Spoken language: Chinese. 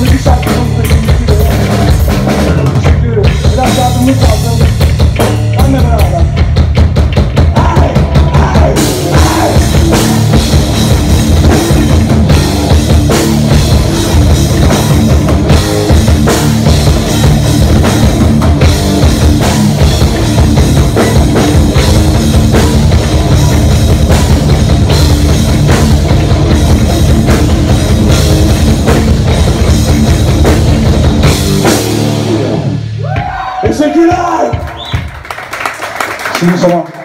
Don't 请说。